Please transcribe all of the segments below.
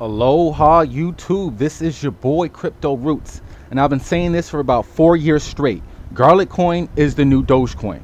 Aloha YouTube, this is your boy Crypto Rootz, and I've been saying this for about four years straight. Garlicoin is the new Dogecoin.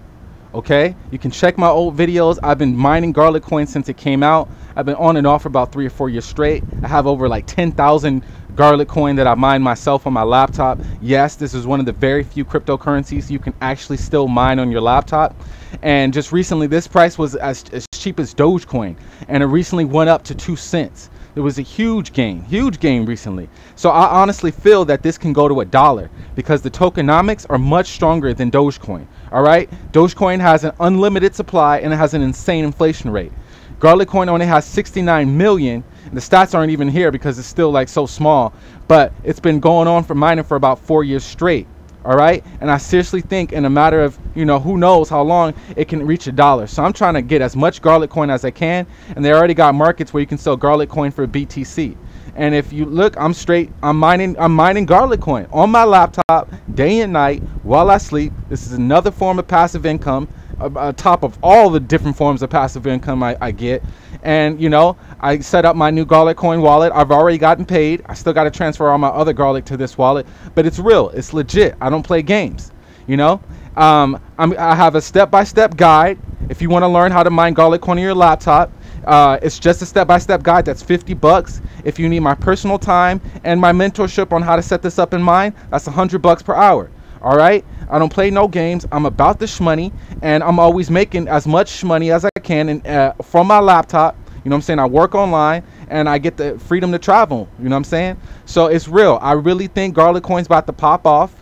Okay, you can check my old videos. I've been mining Garlicoin since it came out. I've been on and off for about three or four years straight. I have over like 10,000 Garlicoin that I mine myself on my laptop. Yes, this is one of the very few cryptocurrencies you can actually still mine on your laptop. And just recently, this price was as, as cheap as Dogecoin, and it recently went up to two cents. It was a huge gain, huge gain recently. So I honestly feel that this can go to a dollar because the tokenomics are much stronger than Dogecoin. All right, Dogecoin has an unlimited supply and it has an insane inflation rate. Garlicoin only has 69 million. The stats aren't even here because it's still like so small, but it's been going on for mining for about four years straight all right? And i seriously think in a matter of you know who knows how long it can reach a dollar. So i'm trying to get as much garlicoin as i can and they already got markets where you can sell garlicoin for btc and if you look i'm straight i'm mining i'm mining garlicoin on my laptop day and night while i sleep. This is another form of passive income on top of all the different forms of passive income I, I, get. And you know, I set up my new Garlicoin wallet. I've already gotten paid. I still got to transfer all my other Garlic to this wallet, but it's real. It's legit. I don't play games. You know, um, i have a step-by-step guide. If you want to learn how to mine Garlicoin on your laptop, uh, it's just a step-by-step guide. That's 50 bucks. If you need my personal time and my mentorship on how to set this up in mine, that's 100 bucks per hour. All right. I don't play no games. I'm about the shmoney, and I'm always making as much money as I can and uh, from my laptop. You know what I'm saying? I work online and I get the freedom to travel. You know what I'm saying? So it's real. I really think Garlicoin's about to pop off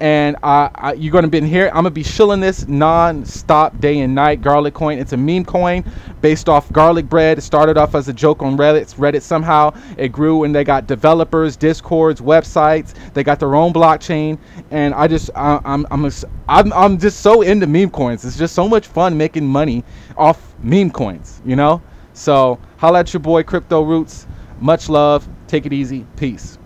and I, I, you're gonna be in here. I'm gonna be shilling this non-stop day and night. Garlicoin. It's a meme coin based off garlic bread. It started off as a joke on Reddit. Reddit somehow it grew and they got developers, discords, websites. They got their own blockchain, and I just I, I'm I'm a, I'm I'm just so into meme coins. It's just so much fun making money off meme coins. You know. So holla at your boy Crypto Rootz. Much love. Take it easy. Peace.